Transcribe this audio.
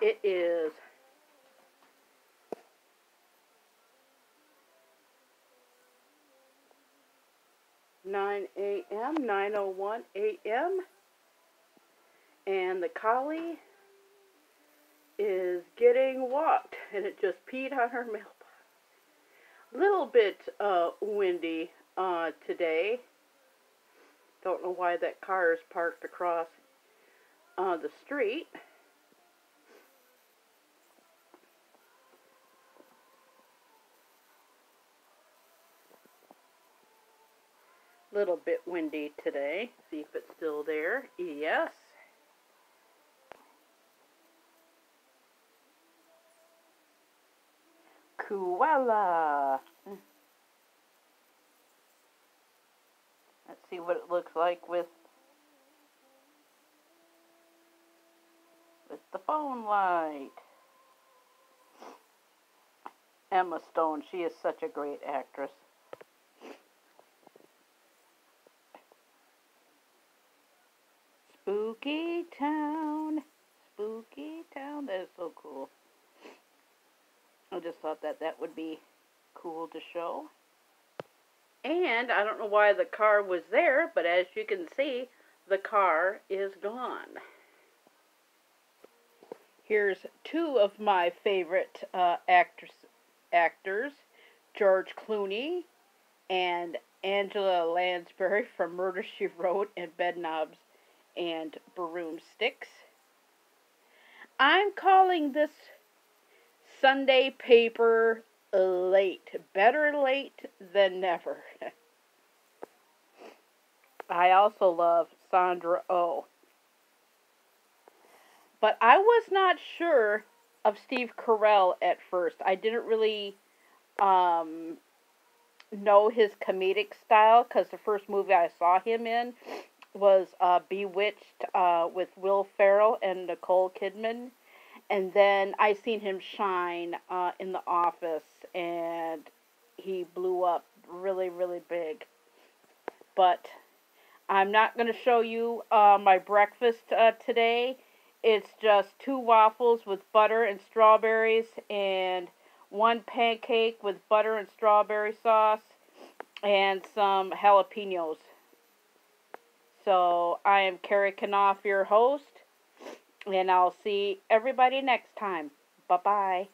It is nine a.m. nine o one a.m. and the collie is getting walked, and it just peed on her mailbox. Little bit uh, windy uh, today. Don't know why that car is parked across uh, the street. Little bit windy today. See if it's still there. Yes. Koala. Let's see what it looks like with with the phone light. Emma Stone, she is such a great actress. Spooky Town. Spooky Town. That is so cool. I just thought that that would be cool to show. And I don't know why the car was there, but as you can see, the car is gone. Here's two of my favorite uh, actors, actors, George Clooney and Angela Lansbury from Murder, She Wrote and Bedknobs and Broomsticks. I'm calling this Sunday paper late. Better late than never. I also love Sandra O. Oh. But I was not sure of Steve Carell at first. I didn't really um, know his comedic style because the first movie I saw him in was uh, Bewitched uh, with Will Ferrell and Nicole Kidman. And then I seen him shine uh, in the office, and he blew up really, really big. But I'm not going to show you uh, my breakfast uh, today. It's just two waffles with butter and strawberries, and one pancake with butter and strawberry sauce, and some jalapenos. So I am Kerry Knauf, your host, and I'll see everybody next time. Bye bye.